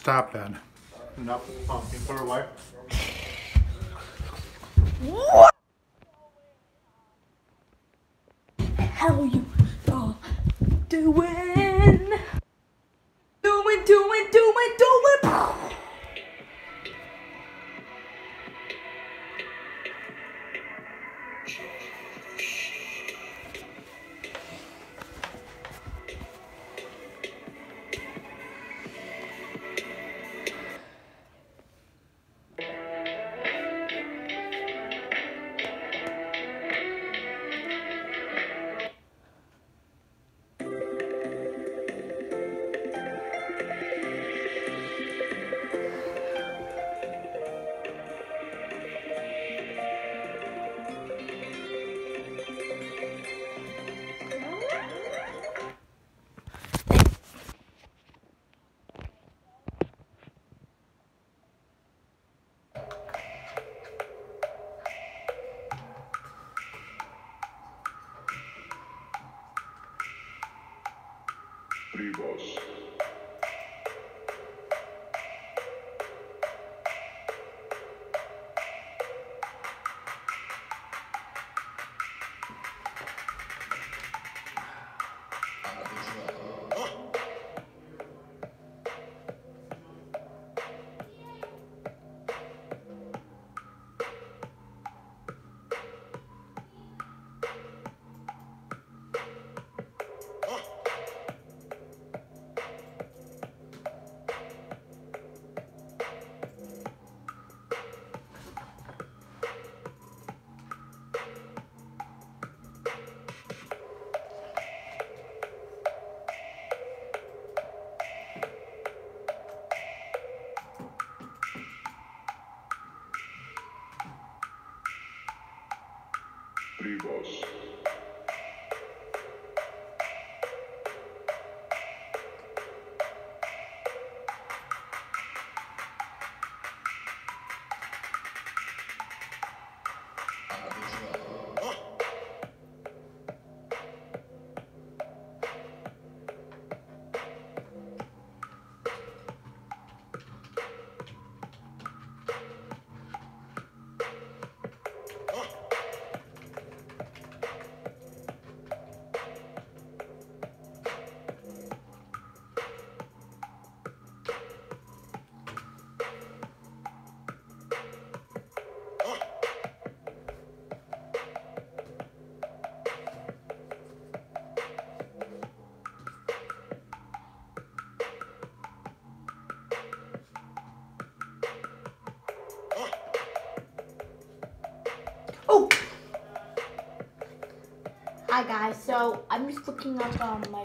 stop that. Enough pumping. Put her away. What? How you doing? Tribos. Tribos. Hi guys, so I'm just looking up um, my